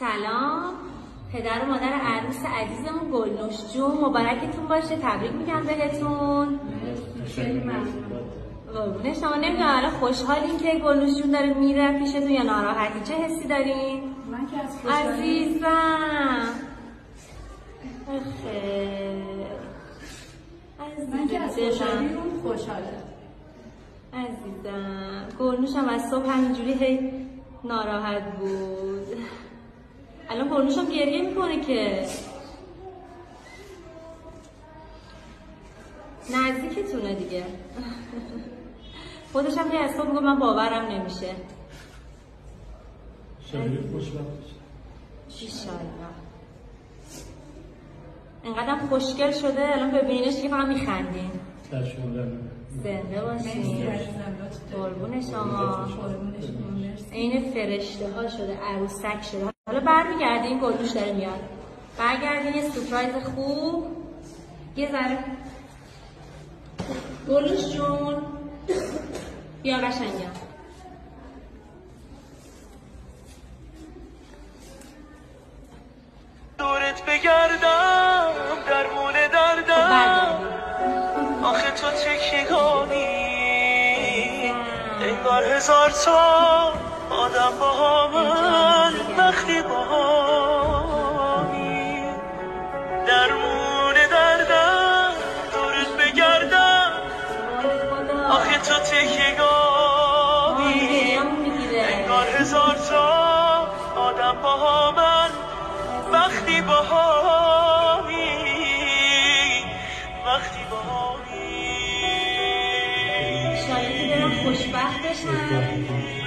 سلام. پدر و مادر عروس عزیزمون گلنوش جون مبارکتون باشه. تبریک میگم بهتون. خیلی ممنون شما. نمی‌دونم الان خوشحالین که گلنوش جون داره میره پیشتون یا ناراحتی؟ چه حسی دارین؟ من که از خوشحالی عزیزم. خیلی من که از خوشحالی اون خوشحالم. عزیزم. گلنوشم از صبح همینجوری هی ناراحت بود. الان گلنوشم گریه می‌کنه که. نزدیکتونه دیگه. خودش هم هی از صبح میگه من باورم نمیشه. شبیه خوشبخت اینقدر خوشگل شده الان ببینینش که فقط میخندین. زنده مرسی باشین. قربون شما. عین فرشته ها شده عروسک شده. حالا برمیگردین گلوش داره میاد. برگردین یه سپرایز خوب. یه ذره. گلوش جون. بیا قشنگم. دورت بگردم درمون خب دردم. آخه تو چکیگانی انگار هزار تا آدم با همن وقتی با درمون دردم دورت بگردم. آخه تو می‌گیره انگار هزار تا آدم با من وقتی با Happy Christmas.